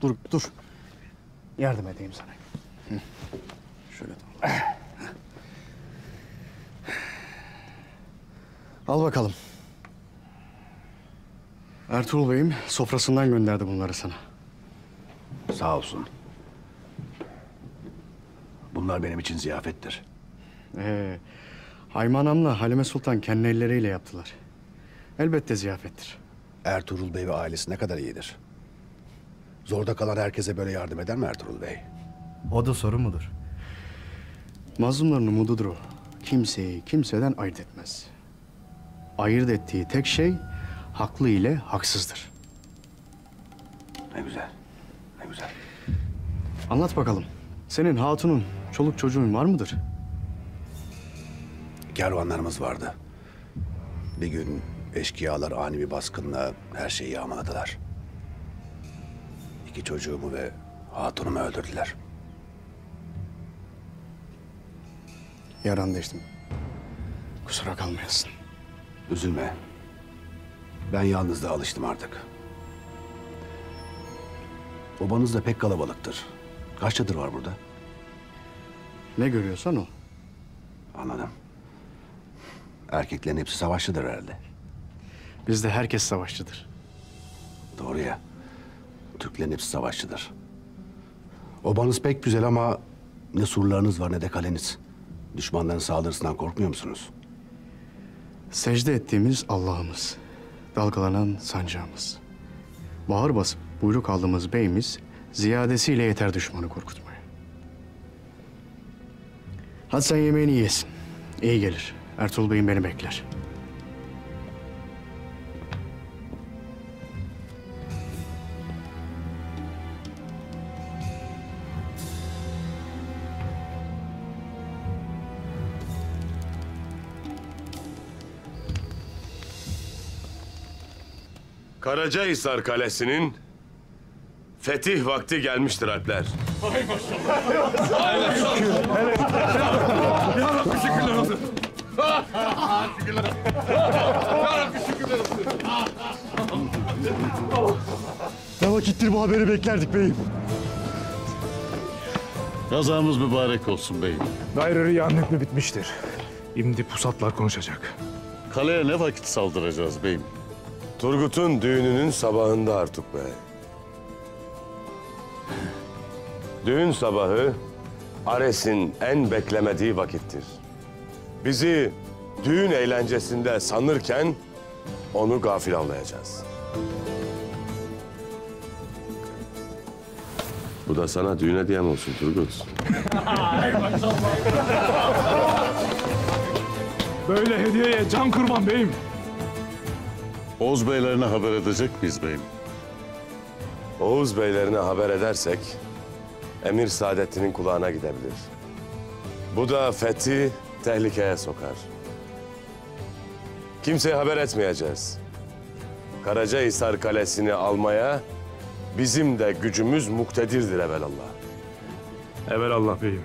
Dur, dur. Yardım edeyim sana. Şöyle dur. Al bakalım. Ertuğrul Bey'im sofrasından gönderdi bunları sana. Sağ olsun. Bunlar benim için ziyafettir. Ee, Hayman Hanım'la Halime Sultan kendi elleriyle yaptılar. Elbette ziyafettir. Ertuğrul Bey ve ailesi ne kadar iyidir. Zorda kalan herkese böyle yardım eder mi Ertuğrul Bey? O da sorun mudur? Mazlumların umududur o. Kimseyi kimseden ayırt etmez. Ayırt ettiği tek şey haklı ile haksızdır. Ne güzel. Ne güzel. Anlat bakalım. Senin hatunun, çoluk çocuğun var mıdır? Kervanlarımız vardı. Bir gün eşkıyalar ani bir baskınla her şeyi yağmaladılar. İki çocuğumu ve hatunumu öldürdüler. Yaran değiştim. Kusura kalmayasın. Üzülme. Ben yalnızlığa alıştım artık. Obanız da pek kalabalıktır. Kaç çadır var burada? Ne görüyorsan o. Anladım. Erkeklerin hepsi savaşçıdır herhalde. Bizde herkes savaşçıdır. Doğru ya. Türklerin hepsi savaşçıdır. Obanız pek güzel ama ne surlarınız var ne de kaleniz. Düşmanların saldırısından korkmuyor musunuz? Secde ettiğimiz Allah'ımız. Dalgalanan sancağımız. Bağır basıp buyruk aldığımız beyimiz ziyadesiyle yeter düşmanı korkutmaya. Hadi sen yemeğini yesin. İyi gelir. Ertuğrul Bey'im beni bekler. Karacahisar Kalesi'nin fetih vakti gelmiştir Alpler. Ne vakittir bu haberi beklerdik beyim. Kazamız mübarek olsun beyim. Gayrı riyanın hükmü bitmiştir. Şimdi pusatlar konuşacak. Kaleye ne vakit saldıracağız beyim? Turgut'un düğününün sabahında Artuk Bey. Düğün sabahı Ares'in en beklemediği vakittir. Bizi düğün eğlencesinde sanırken onu gafil avlayacağız. Bu da sana düğün hediyem olsun Turgut. Böyle hediyeye can kurban beyim. Oğuz beylerine haber edecek miyiz beyim? Oğuz beylerine haber edersek Emir Saadettin'in kulağına gidebilir. Bu da fethi tehlikeye sokar. Kimseye haber etmeyeceğiz. Karacahisar Kalesi'ni almaya bizim de gücümüz muktedirdir evelallah. Evelallah beyim.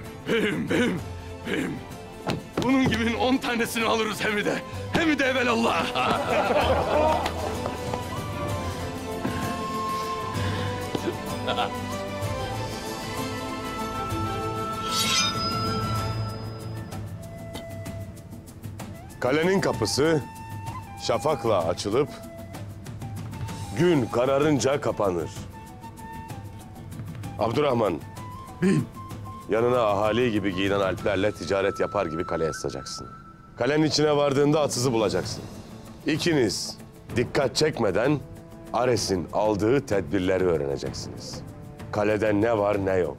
Bunun gibi on tanesini alırız hem de. Hem de evelallah. Kalenin kapısı şafakla açılıp gün kararınca kapanır. Abdurrahman. Yanına ahali gibi giyinen alplerle ticaret yapar gibi kaleye sızacaksın. Kalenin içine vardığında atsızı bulacaksın. İkiniz dikkat çekmeden Ares'in aldığı tedbirleri öğreneceksiniz. Kalede ne var ne yok.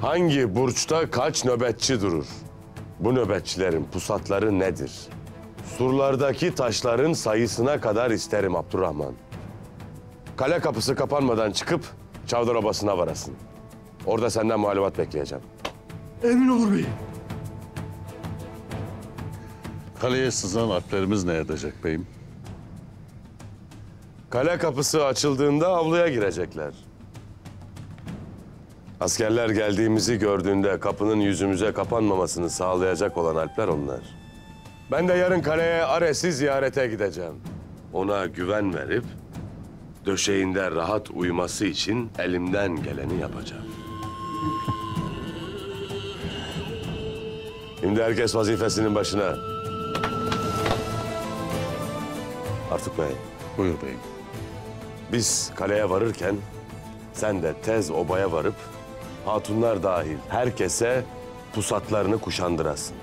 Hangi burçta kaç nöbetçi durur? Bu nöbetçilerin pusatları nedir? Surlardaki taşların sayısına kadar isterim Abdurrahman. Kale kapısı kapanmadan çıkıp Çavdar Obası'na varasın. Orada senden malumat bekleyeceğim. Kaleye sızan alplerimiz ne edecek beyim? Kale kapısı açıldığında avluya girecekler. Askerler geldiğimizi gördüğünde kapının yüzümüze kapanmamasını sağlayacak olan alpler onlar. Ben de yarın kaleye Ares'i ziyarete gideceğim. Ona güven verip döşeğinde rahat uyuması için elimden geleni yapacağım. Şimdi herkes vazifesinin başına. Artık Bey. Buyur beyim. Biz kaleye varırken sen de tez obaya varıp hatunlar dahil herkese pusatlarını kuşandırasın.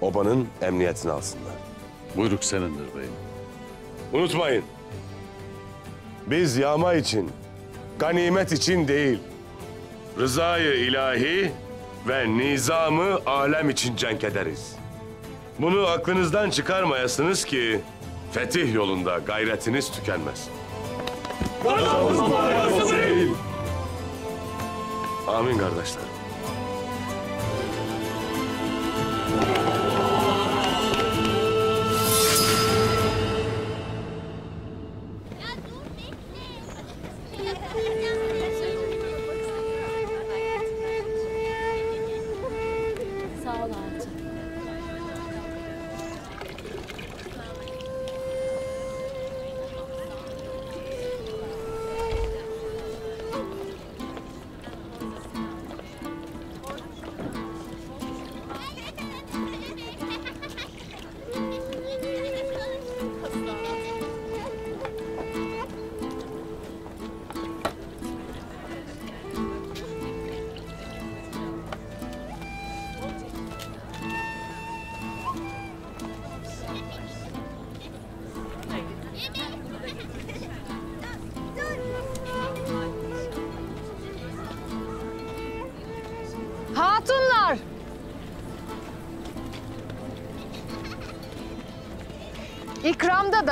Obanın emniyetini alsınlar. Buyruk senindir beyim. Unutmayın. Biz yağma için, ganimet için değil, rızayı ilahi ve nizamı alem için cenk ederiz. Bunu aklınızdan çıkarmayasınız ki fetih yolunda gayretiniz tükenmesin. Amin kardeşler.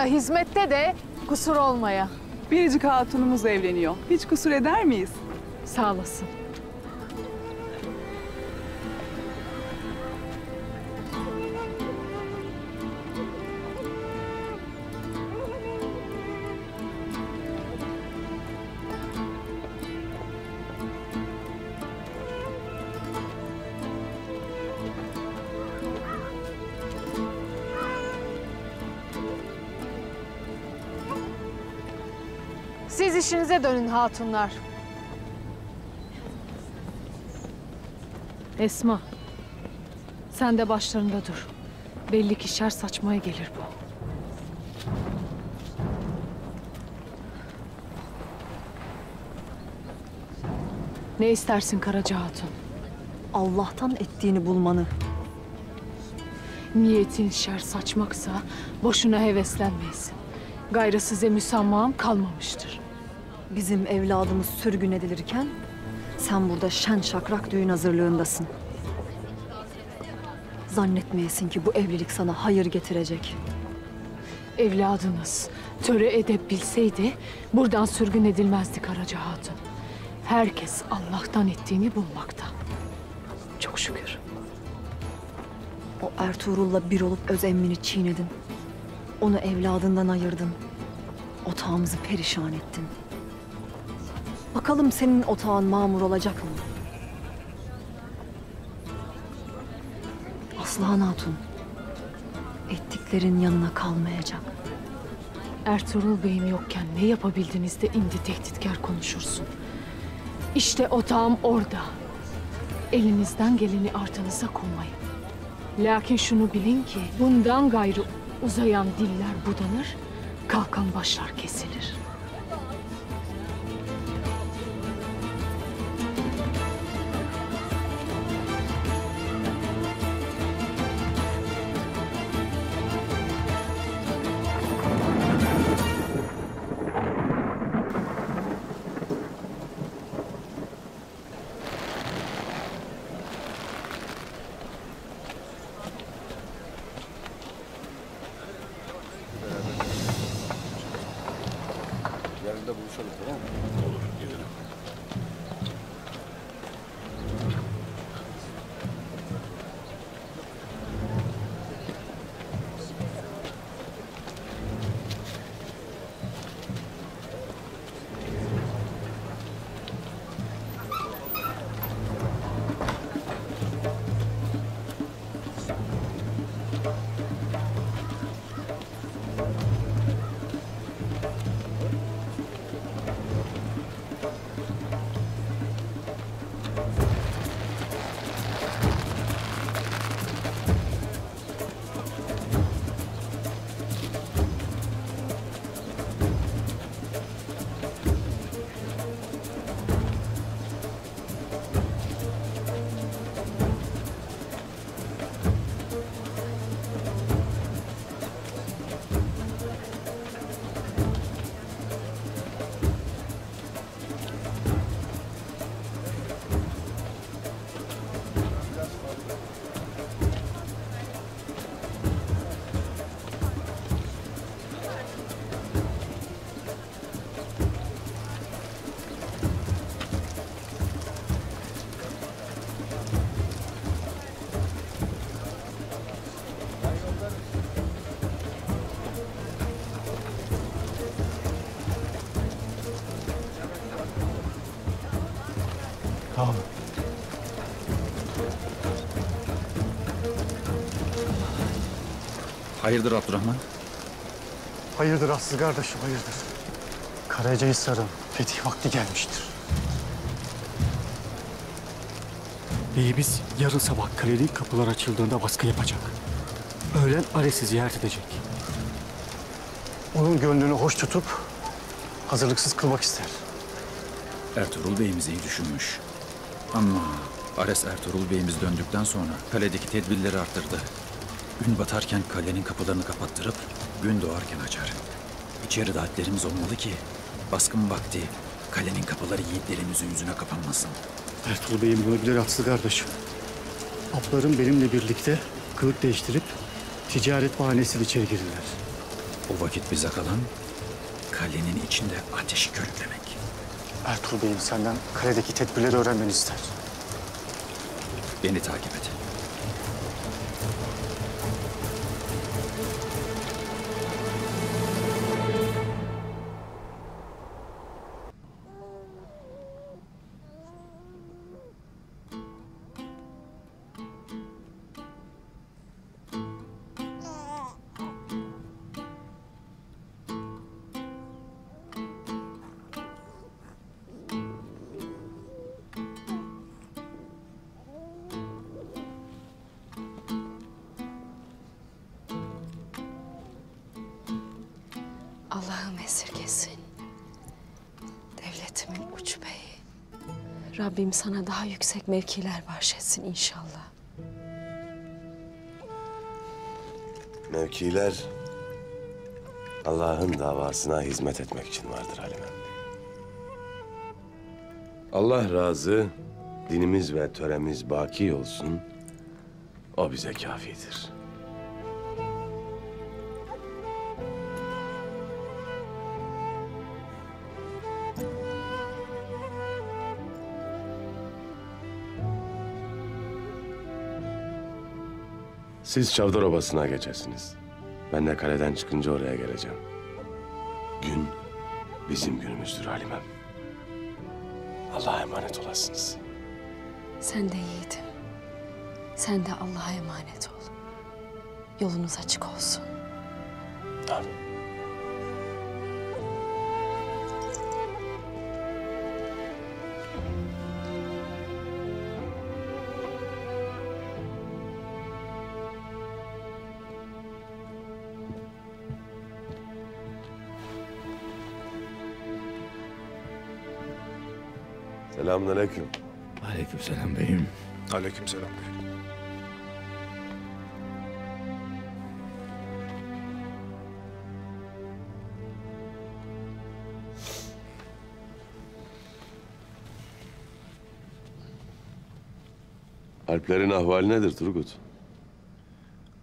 Hizmette de kusur olmaya. Biricik hatunumuz evleniyor. Hiç kusur eder miyiz? Sağ olasın. İşinize dönün hatunlar. Esma, sen de başlarında dur. Belli ki şer saçmaya gelir bu. Ne istersin Karaca Hatun? Allah'tan ettiğini bulmanı. Niyetin şer saçmaksa boşuna heveslenmeyesin. Gayrı size müsammaam kalmamıştır. Bizim evladımız sürgün edilirken sen burada şen şakrak düğün hazırlığındasın. Zannetmeyesin ki bu evlilik sana hayır getirecek. Evladınız töre edep bilseydi buradan sürgün edilmezdi Karaca Hatun. Herkes Allah'tan ettiğini bulmakta. Çok şükür. O Ertuğrul'la bir olup öz emmini çiğnedin. Onu evladından ayırdın. Otağımızı perişan ettin. Bakalım senin otağın mamur olacak mı? Aslan Hatun, ettiklerin yanına kalmayacak. Ertuğrul Bey'im yokken ne yapabildiniz de indi tehditkar konuşursun. İşte otağım orada. Elinizden geleni ardınıza koymayın. Lakin şunu bilin ki bundan gayrı uzayan diller budanır, kalkan başlar kesilir. Hayırdır Abdurrahman? Hayırdır Aslı kardeşim, hayırdır. Karacahisar'ın fetih vakti gelmiştir. Beyimiz yarın sabah kalenin kapılar açıldığında baskı yapacak. Öğlen Ares'i ziyaret edecek. Onun gönlünü hoş tutup hazırlıksız kılmak ister. Ertuğrul Bey'imiz iyi düşünmüş. Ama Ares Ertuğrul Bey'imiz döndükten sonra kaledeki tedbirleri arttırdı. Gün batarken kalenin kapılarını kapattırıp gün doğarken açar. İçeride alplerimiz olmalı ki baskın vakti kalenin kapıları yiğitlerimizin yüzüne kapanmasın. Ertuğrul Bey'im bunu bilir Aslı kardeşim. Aplarım benimle birlikte kılık değiştirip ticaret bahanesiyle içeri girdiler. O vakit bize kalan kalenin içinde ateşi körüklemek. Ertuğrul Bey'im senden kaledeki tedbirleri öğrenmeni ister. Beni takip et. Allah'ım esirgesin. Devletimin uç beyi, Rabbim sana daha yüksek mevkiler bahşetsin inşallah. Mevkiler Allah'ın davasına hizmet etmek için vardır Halime. Allah razı, dinimiz ve töremiz baki olsun. O bize kafidir. Siz Çavdar Obası'na geçesiniz. Ben de kaleden çıkınca oraya geleceğim. Gün bizim günümüzdür Halimem. Allah'a emanet olasınız. Sen de yiğidim. Sen de Allah'a emanet ol. Yolunuz açık olsun. Amin. Selamünaleyküm. Aleykümselam beyim. Aleykümselam beyim. Alplerin ahvali nedir Turgut?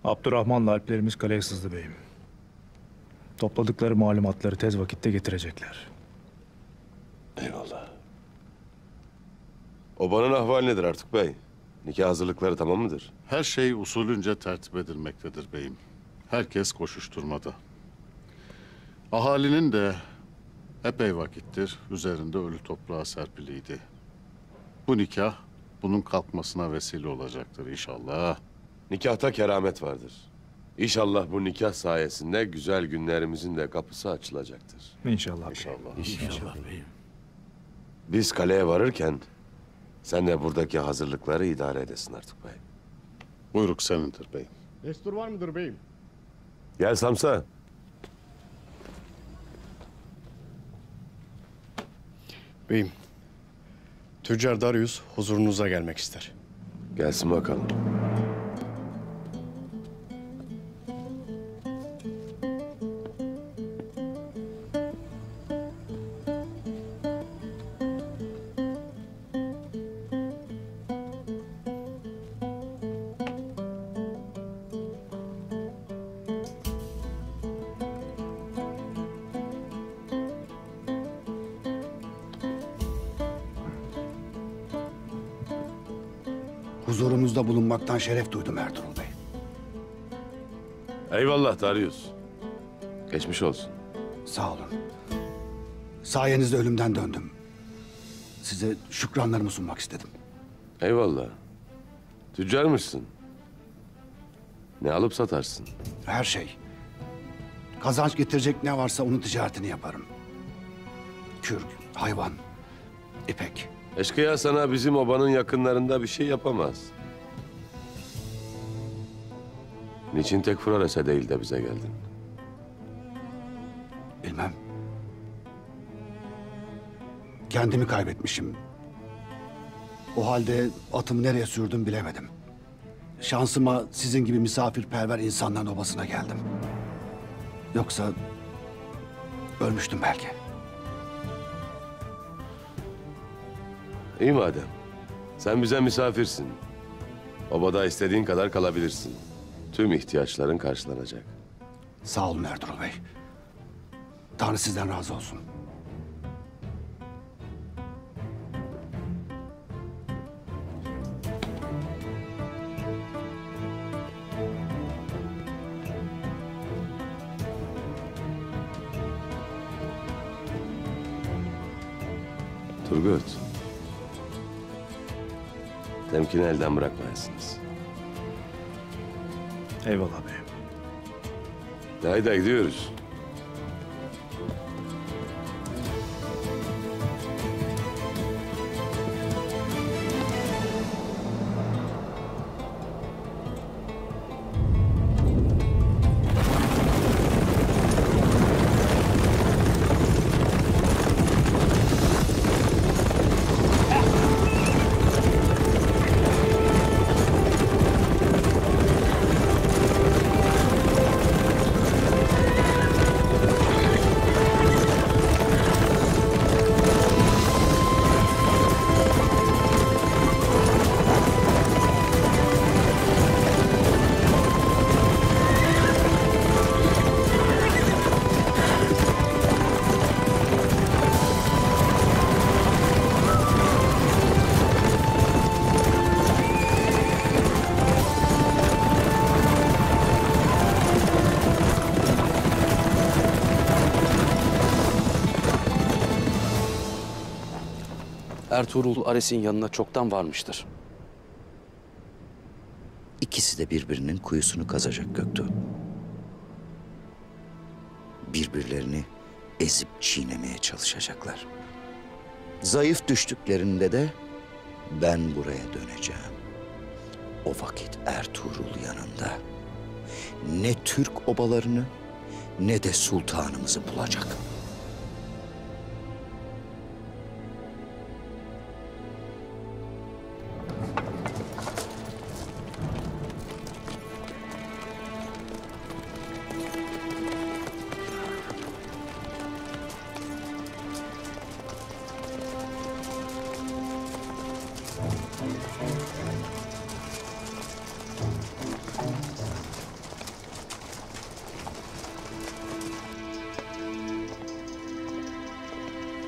Abdurrahman'la alplerimiz kaleye sızdı beyim. Topladıkları malumatları tez vakitte getirecekler. Eyvallah. Obanın ahvali nedir artık bey? Nikah hazırlıkları tamam mıdır? Her şey usulünce tertip edilmektedir beyim. Herkes koşuşturmada. Ahalinin de epey vakittir üzerinde ölü toprağa serpiliydi. Bu nikah bunun kalkmasına vesile olacaktır inşallah. Nikahta keramet vardır. İnşallah bu nikah sayesinde güzel günlerimizin de kapısı açılacaktır. İnşallah. İnşallah. İnşallah beyim. Biz kaleye varırken sen de buradaki hazırlıkları idare edesin artık bey. Buyruk senindir beyim. Destur var mıdır beyim? Gel Samsa. Beyim, Tüccar Darius huzurunuza gelmek ister. Gelsin bakalım. Şeref duydum Ertuğrul Bey. Eyvallah Darius. Geçmiş olsun. Sağ olun. Sayenizde ölümden döndüm. Size şükranlarımı sunmak istedim. Eyvallah. Tüccarmışsın. Ne alıp satarsın? Her şey. Kazanç getirecek ne varsa onun ticaretini yaparım. Kürk, hayvan, ipek. Eşkıya sana bizim obanın yakınlarında bir şey yapamaz. Niçin tek Flores'e değil de bize geldin? Bilmem. Kendimi kaybetmişim. O halde atımı nereye sürdüm bilemedim. Şansıma sizin gibi misafirperver insanların obasına geldim. Yoksa ölmüştüm belki. İyi madem. Sen bize misafirsin. Obada istediğin kadar kalabilirsin. Tüm ihtiyaçların karşılanacak. Sağ olun Ertuğrul Bey. Tanrı sizden razı olsun. Turgut. Temkini elden bırakmayasınız. Eyvallah beyim. Haydi gidiyoruz. Ertuğrul Ares'in yanına çoktan varmıştır. İkisi de birbirinin kuyusunu kazacak Göktuğ. Birbirlerini ezip çiğnemeye çalışacaklar. Zayıf düştüklerinde de ben buraya döneceğim. O vakit Ertuğrul yanında ne Türk obalarını ne de sultanımızı bulacak.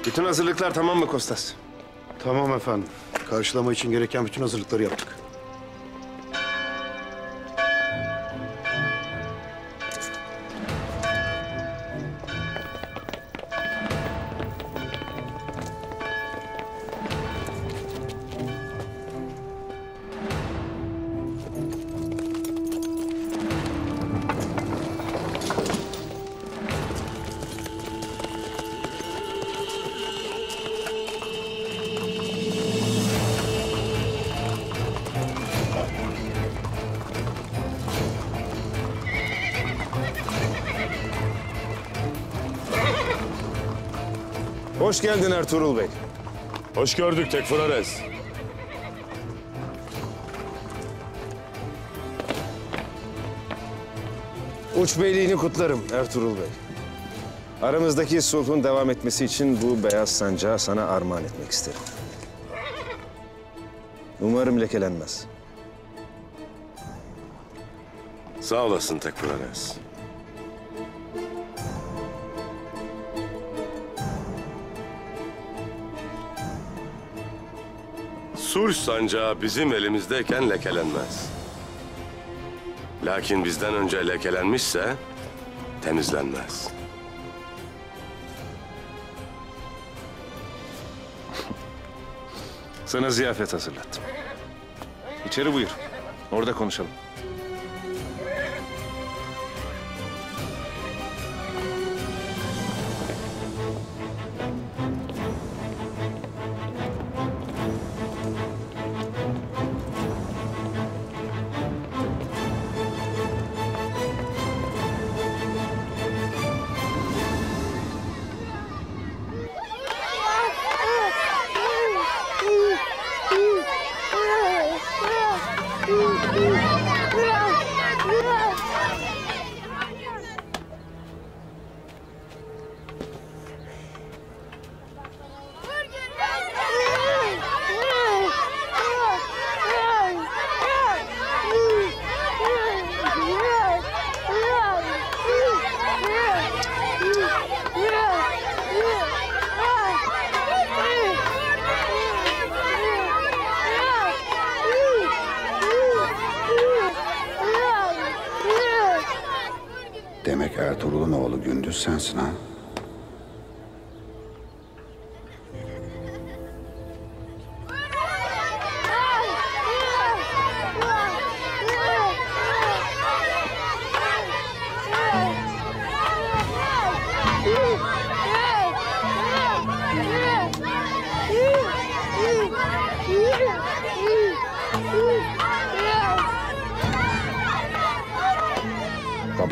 Bütün hazırlıklar tamam mı Kostas? Tamam efendim. Karşılama için gereken bütün hazırlıkları yaptık. Geldin Ertuğrul Bey. Hoş gördük Tekfur Ares. Uç beyliğini kutlarım Ertuğrul Bey. Aramızdaki sulhun devam etmesi için bu beyaz sancağı sana armağan etmek isterim. Umarım lekelenmez. Sağ olasın Tekfur Sulh sancağı bizim elimizdeyken lekelenmez. Lakin bizden önce lekelenmişse temizlenmez. Sana ziyafet hazırlattım. İçeri buyur. Orada konuşalım.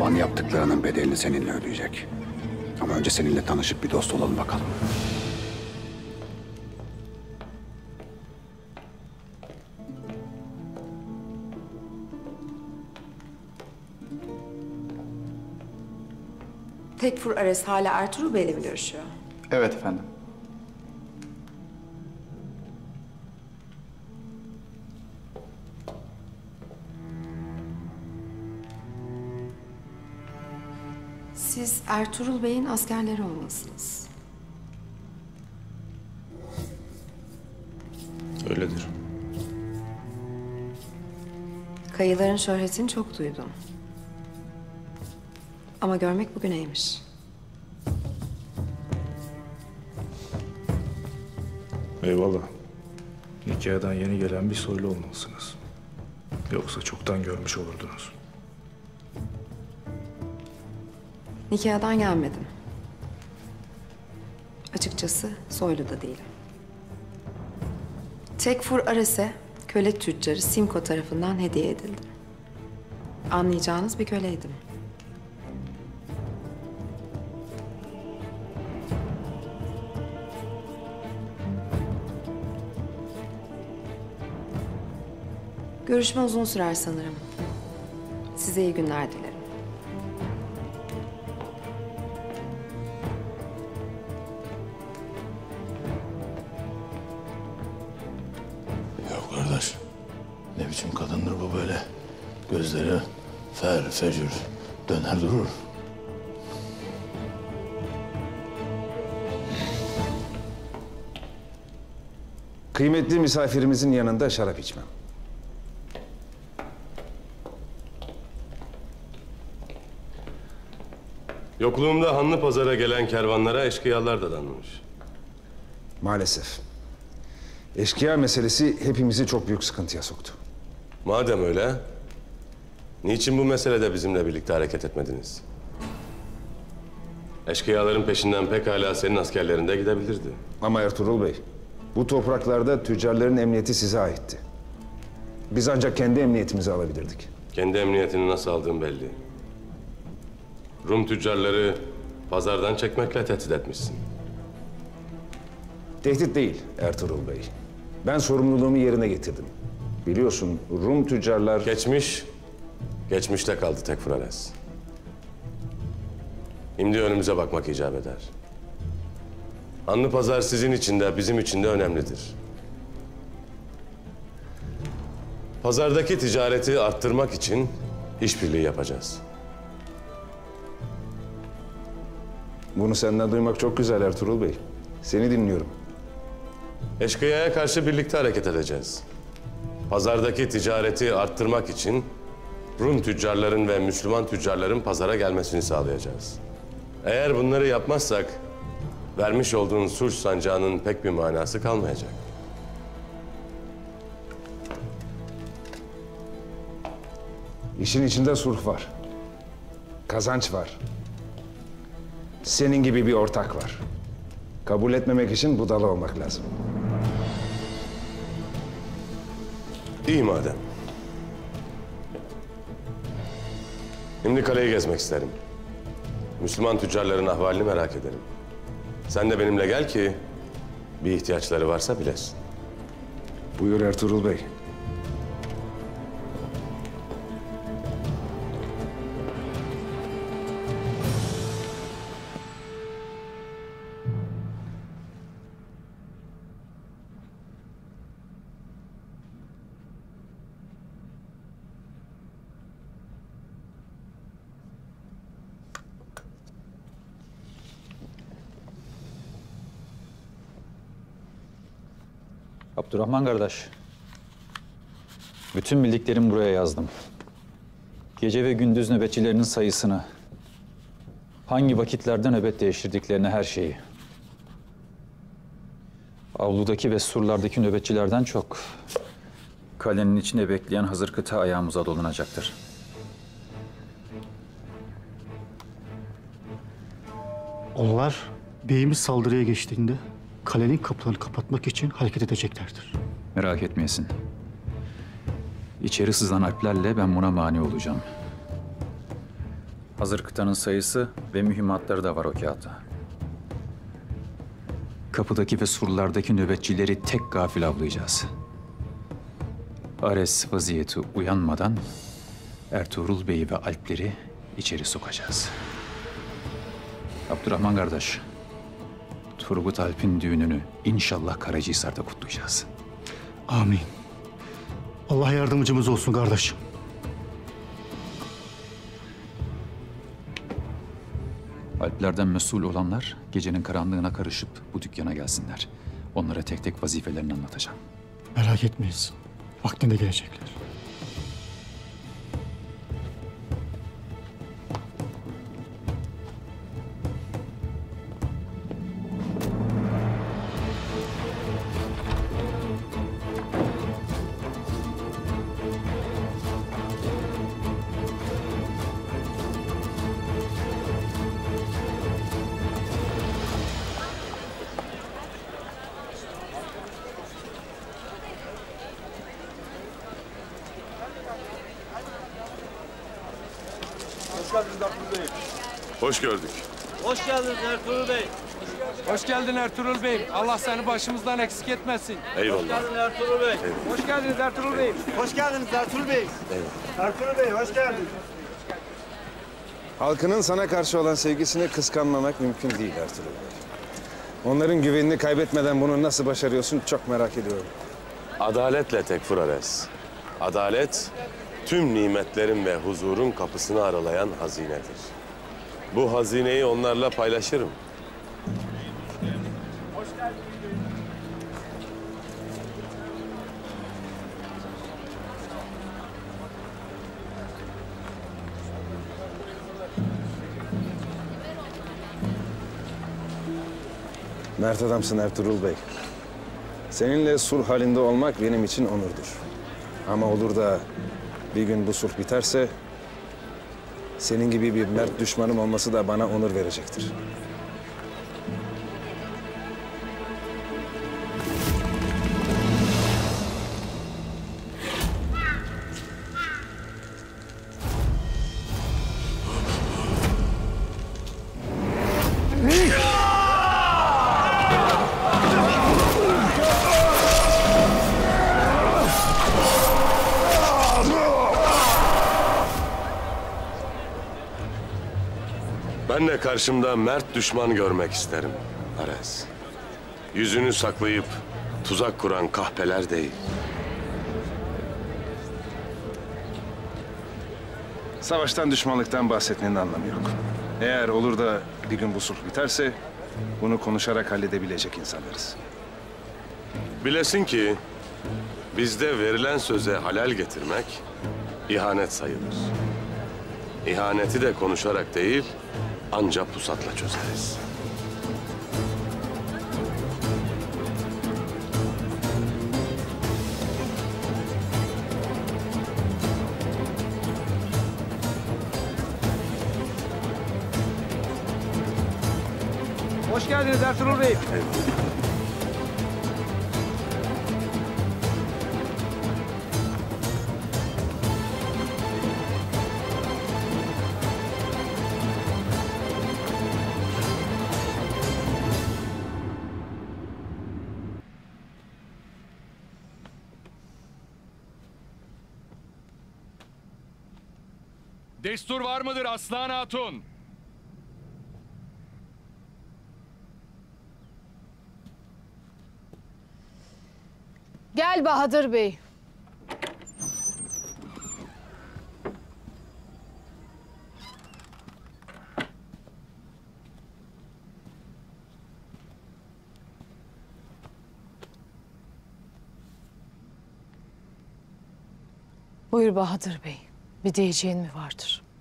Baban yaptıklarının bedelini seninle ödeyecek. Ama önce seninle tanışıp bir dost olalım bakalım. Tekfur Ares hala Ertuğrul Bey'le mi görüşüyor? Evet efendim. Ertuğrul Bey'in askerleri olmalısınız. Öyledir. Kayıların şöhretini çok duydum. Ama görmek bugüneymiş. Eyvallah. Nikahdan yeni gelen bir soylu olmalısınız. Yoksa çoktan görmüş olurdunuz. Nikahdan gelmedim. Açıkçası soylu da değilim. Tekfur Ares'e köle tüccarı Simko tarafından hediye edildim. Anlayacağınız bir köleydim. Görüşme uzun sürer sanırım. Size iyi günler dilerim. Fecür, döner durur. Kıymetli misafirimizin yanında şarap içmem. Yokluğumda Hanlı Pazar'a gelen kervanlara eşkıyalar dadanmış. Maalesef. Eşkıya meselesi hepimizi çok büyük sıkıntıya soktu. Madem öyle, niçin bu meselede bizimle birlikte hareket etmediniz? Eşkıyaların peşinden pekala senin askerlerinde gidebilirdi. Ama Ertuğrul Bey, bu topraklarda tüccarların emniyeti size aitti. Biz ancak kendi emniyetimizi alabilirdik. Kendi emniyetini nasıl aldığın belli. Rum tüccarları pazardan çekmekle tehdit etmişsin. Tehdit değil Ertuğrul Bey. Ben sorumluluğumu yerine getirdim. Biliyorsun Rum tüccarlar... Geçmiş, geçmişte kaldı tek Frales. Şimdi önümüze bakmak icap eder. Anlı pazar sizin için de bizim için de önemlidir. Pazardaki ticareti arttırmak için işbirliği yapacağız. Bunu senden duymak çok güzel Ertuğrul Bey. Seni dinliyorum. Eşkıya'ya karşı birlikte hareket edeceğiz. Pazardaki ticareti arttırmak için Rum tüccarların ve Müslüman tüccarların pazara gelmesini sağlayacağız. Eğer bunları yapmazsak vermiş olduğun sulh sancağının pek bir manası kalmayacak. İşin içinde sulh var. Kazanç var. Senin gibi bir ortak var. Kabul etmemek için budala olmak lazım. İyi madem. Şimdi kaleyi gezmek isterim. Müslüman tüccarların ahvalini merak ederim. Sen de benimle gel ki bir ihtiyaçları varsa bilesin. Buyur Ertuğrul Bey. Abdurrahman kardeş. Bütün bildiklerimi buraya yazdım. Gece ve gündüz nöbetçilerinin sayısını, hangi vakitlerde nöbet değiştirdiklerini her şeyi. Avludaki ve surlardaki nöbetçilerden çok kalenin içinde bekleyen hazır kıta ayağımıza dolunacaktır. Onlar beyimiz saldırıya geçtiğinde kalenin kapılarını kapatmak için hareket edeceklerdir. Merak etmeyesin. İçeri sızan alplerle ben buna mani olacağım. Hazır kıtanın sayısı ve mühimmatları da var o kağıtta. Kapıdaki ve surlardaki nöbetçileri tek gafil avlayacağız. Ares vaziyeti uyanmadan Ertuğrul Bey'i ve Alpleri içeri sokacağız. Abdurrahman kardeş, Turgut Alp'in düğününü inşallah Karacahisar'da kutlayacağız. Amin. Allah yardımcımız olsun kardeşim. Alplerden mesul olanlar gecenin karanlığına karışıp bu dükkana gelsinler. Onlara tek tek vazifelerini anlatacağım. Merak etmeyiz. Vaktinde gelecekler. Geldin Ertuğrul Bey. Allah seni başımızdan eksik etmesin. Eyvallah. Hoş geldin Ertuğrul Bey. Hoş geldiniz Ertuğrul Bey. Hoş geldiniz Ertuğrul Bey. Ertuğrul Bey hoş geldin. Halkının sana karşı olan sevgisini kıskanmamak mümkün değil Ertuğrul Bey. Onların güvenini kaybetmeden bunu nasıl başarıyorsun çok merak ediyorum. Adaletle Tekfur Ares. Adalet, tüm nimetlerin ve huzurun kapısını aralayan hazinedir. Bu hazineyi onlarla paylaşırım. Mert adamsın Ertuğrul Bey. Seninle sulh halinde olmak benim için onurdur. Ama olur da bir gün bu sulh biterse... ...senin gibi bir mert düşmanım olması da bana onur verecektir. Karşımda mert düşman görmek isterim Ares. Yüzünü saklayıp tuzak kuran kahpeler değil. Savaştan, düşmanlıktan bahsetmenin anlamı yok. Eğer olur da bir gün bu sulh biterse... ...bunu konuşarak halledebilecek insanlarız. Bilesin ki bizde verilen söze halal getirmek ihanet sayılır. İhaneti de konuşarak değil, ancak pusatla çözeriz. Hoş geldiniz Ertuğrul Bey. Destur var mıdır Aslan Hatun? Gel Bahadır Bey. Buyur Bahadır Bey. Bir diyeceğin mi vardır?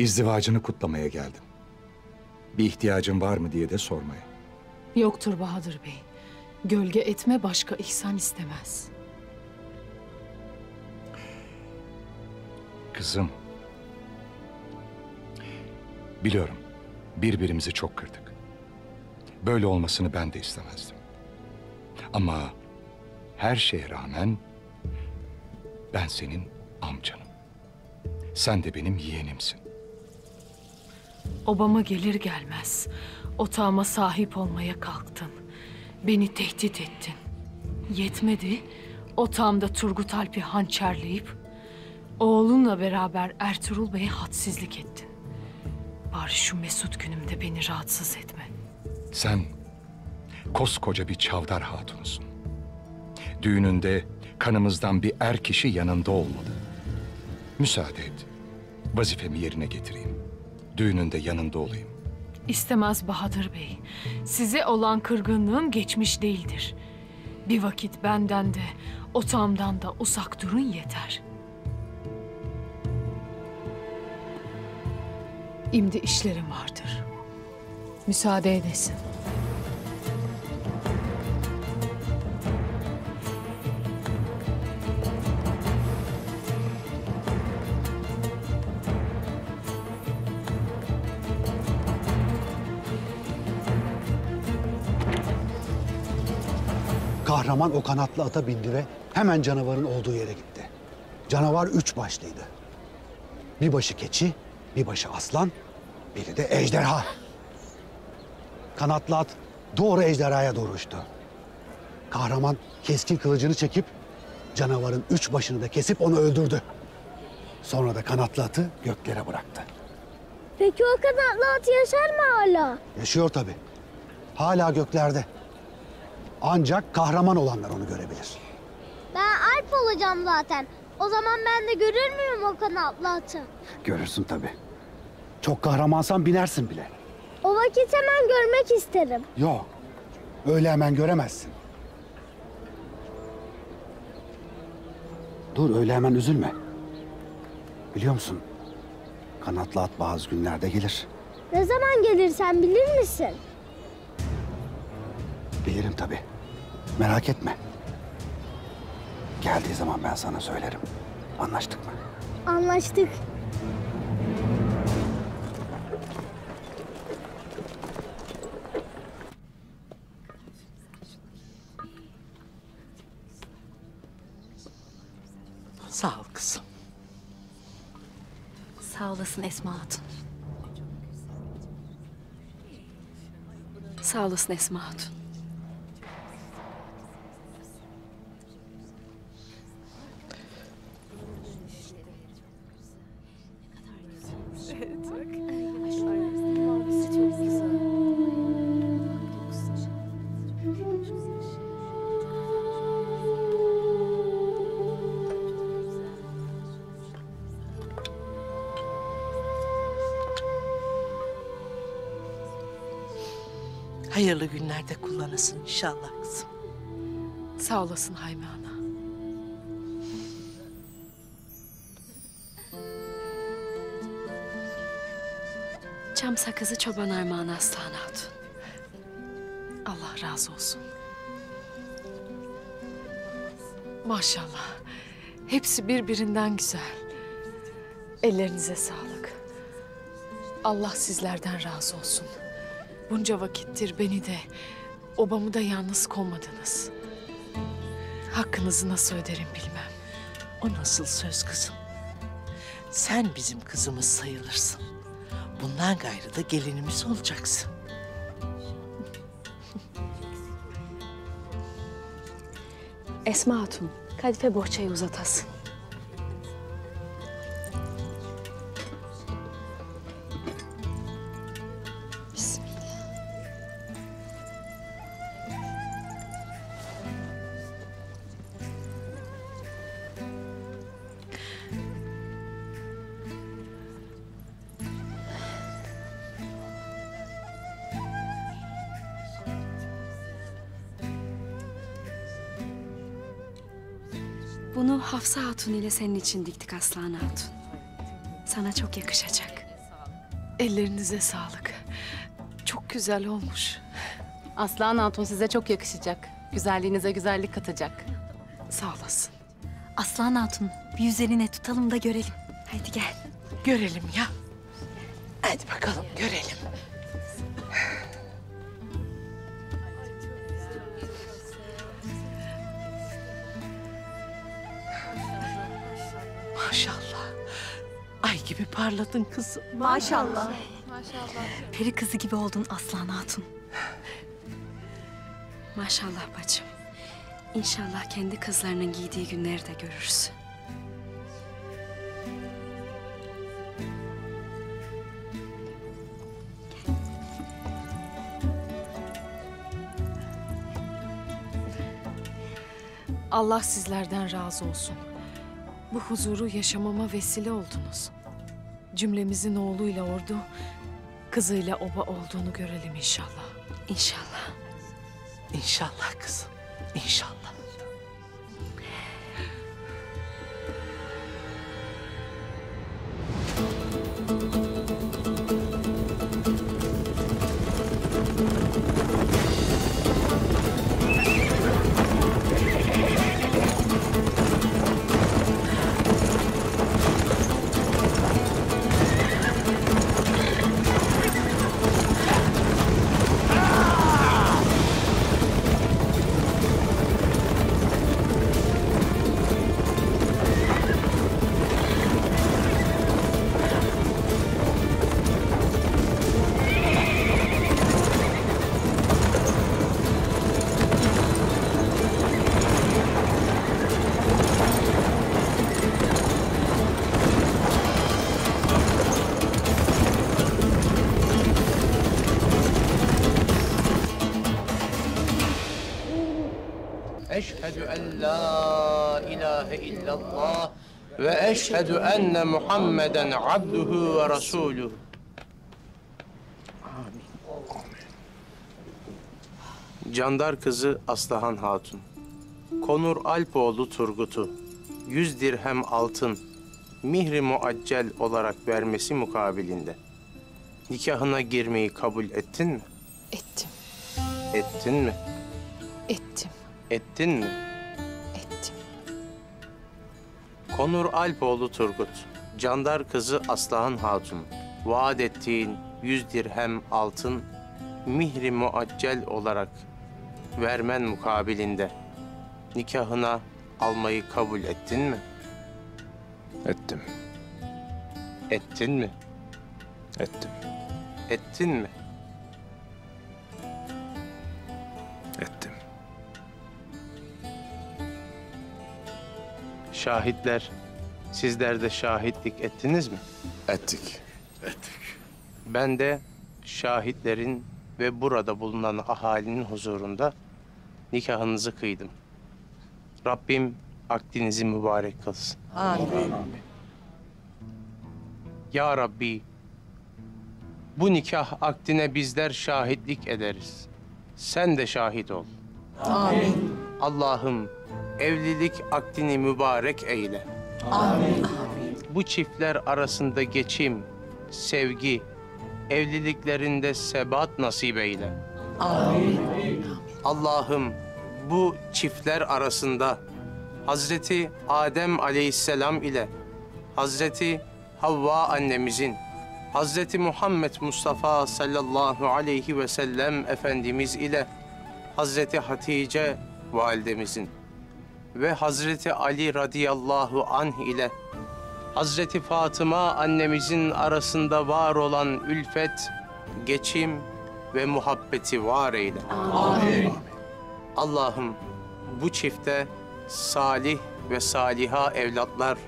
İzdivacını kutlamaya geldim. Bir ihtiyacın var mı diye de sormaya. Yoktur Bahadır Bey. Gölge etme başka ihsan istemez. Kızım. Biliyorum. Birbirimizi çok kırdık. Böyle olmasını ben de istemezdim. Ama her şeye rağmen ben senin amcanım. Sen de benim yeğenimsin. Obama gelir gelmez otağıma sahip olmaya kalktın. Beni tehdit ettin. Yetmedi, otağımda Turgut Alp'i hançerleyip oğlunla beraber Ertuğrul Bey'e hadsizlik ettin. Bari şu mesut günümde beni rahatsız etme. Sen koskoca bir çavdar hatunusun. Düğününde kanımızdan bir er kişi yanında olmalı. Müsaade et. Vazifemi yerine getireyim. Düğününde yanında olayım. İstemez Bahadır Bey. Size olan kırgınlığım geçmiş değildir. Bir vakit benden de, otağımdan da uzak durun yeter. Şimdi işlerim vardır. Müsaade edesin. Kahraman o kanatlı ata bindi ve hemen canavarın olduğu yere gitti. Canavar üç başlıydı. Bir başı keçi, bir başı aslan, biri de ejderha. Kanatlı at doğru ejderhaya doğru uçtu. Kahraman keskin kılıcını çekip canavarın üç başını da kesip onu öldürdü. Sonra da kanatlı atı göklere bıraktı. Peki o kanatlı at yaşar mı hala? Yaşıyor tabii. Hala göklerde. Ancak kahraman olanlar onu görebilir. Ben Alp olacağım zaten. O zaman ben de görür müyüm o kanatlı atı? Görürsün tabii. Çok kahramansan binersin bile. O vakit hemen görmek isterim. Yok. Öyle hemen göremezsin. Dur öyle hemen üzülme. Biliyor musun? Kanatlı at bazı günlerde gelir. Ne zaman gelirsen bilir misin? Bilirim tabii. Merak etme. Geldiği zaman ben sana söylerim. Anlaştık mı? Anlaştık. Sağ ol kızım. Sağ olasın Esma Hatun. Sağ olasın Esma Hatun. Hayırlı günlerde kullanırsın inşallah kızım. Sağ olasın Hayme Ana. Çam sakızı çoban armağanı Aslan Hatun. Allah razı olsun. Maşallah. Hepsi birbirinden güzel. Ellerinize sağlık. Allah sizlerden razı olsun. Bunca vakittir beni de, obamı da yalnız koymadınız. Hakkınızı nasıl öderim bilmem. O nasıl söz kızım? Sen bizim kızımız sayılırsın. Bundan gayrı da gelinimiz olacaksın. Esma Hatun, kadife bohçayı uzatasın. Bunu Hafsa Hatun ile senin için diktik Aslan Hatun. Sana çok yakışacak. Ellerinize sağlık. Çok güzel olmuş. Aslan Hatun size çok yakışacak. Güzelliğinize güzellik katacak. Sağ olasın. Aslan Hatun, bir üzerine tutalım da görelim. Haydi gel. Görelim ya. Parladın kızım. Maşallah. Peri kızı gibi oldun Aslan Hatun. Maşallah bacım. İnşallah kendi kızlarının giydiği günleri de görürsün. Allah sizlerden razı olsun. Bu huzuru yaşamama vesile oldunuz. Cümlemizin oğluyla ordu, kızıyla oba olduğunu görelim inşallah. İnşallah. İnşallah kızım. Ve eşhedü enne Muhammeden abduhu ve resuluhu. Candar kızı Aslıhan Hatun. Konur Alpoğlu Turgut'u yüz dirhem altın mihri muaccel olarak vermesi mukabilinde nikahına girmeyi kabul ettin mi? Ettim. Ettin mi? Ettim. Ettin mi? Konur Alpoğlu Turgut, Candar kızı Aslıhan Hatun, vaat ettiğin yüz dirhem altın mihri muaccel olarak vermen mukabilinde nikahına almayı kabul ettin mi? Ettim. Ettin mi? Ettim. Ettin mi? Şahitler, sizler de şahitlik ettiniz mi? Ettik. Ettik. Ben de şahitlerin ve burada bulunan ahalinin huzurunda nikahınızı kıydım. Rabbim akdinizi mübarek kılsın. Amin. Ya Rabbi, bu nikah akdine bizler şahitlik ederiz. Sen de şahit ol. Amin. Allah'ım evlilik akdini mübarek eyle. Amin. Bu çiftler arasında geçim, sevgi, evliliklerinde sebat nasip eyle. Amin. Allah'ım bu çiftler arasında Hazreti Adem Aleyhisselam ile Hazreti Havva annemizin Hazreti Muhammed Mustafa sallallahu aleyhi ve sellem Efendimiz ile Hazreti Hatice validemizin ve Hazreti Ali radıyallahu anh ile Hazreti Fatıma annemizin arasında var olan ülfet, geçim ve muhabbeti var eyle. Amin. Allah'ım bu çifte salih ve saliha evlatlar,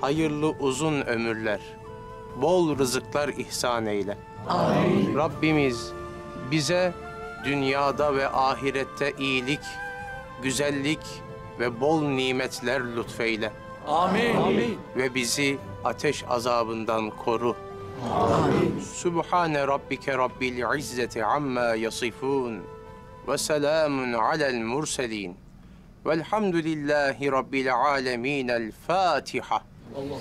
hayırlı uzun ömürler, bol rızıklar ihsan eyle. Amin. Rabbimiz bize dünyada ve ahirette iyilik, güzellik ve bol nimetler lütfeyle. Amin. Amin. Ve bizi ateş azabından koru. Amin. Subhane rabbike rabbil izzeti amma yasifun. Ve selamun alel murselin. Velhamdülillahi rabbil alemin. El Fatiha. Allah.